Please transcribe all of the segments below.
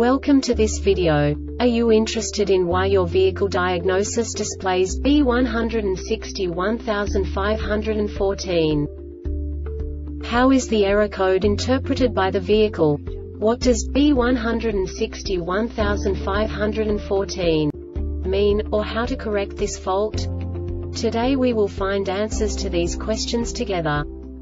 Welcome to this video. Are you interested in why your vehicle diagnosis displays B161514? How is the error code interpreted by the vehicle? What does B161514 mean, or how to correct this fault? Today we will find answers to these questions together.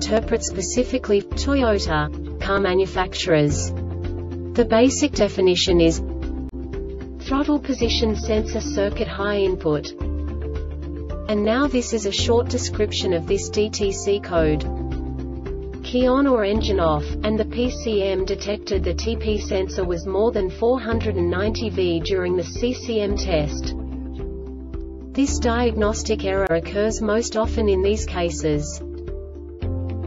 interpret specifically Toyota car manufacturers. The basic definition is throttle position sensor circuit high input. And now this is a short description of this DTC code. Key on or engine off, and the PCM detected the TP sensor was more than 490 V during the CCM test. This diagnostic error occurs most often in these cases.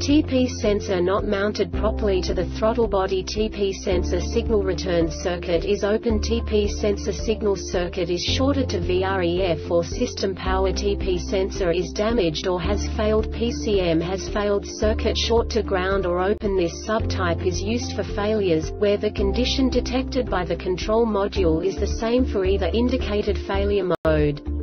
TP sensor not mounted properly to the throttle body TP sensor signal return circuit is open. TP sensor signal circuit is shorted to VREF or system power. TP sensor is damaged or has failed. PCM has failed. Circuit short to ground or open. This subtype is used for failures, where the condition detected by the control module is the same for either indicated failure mode.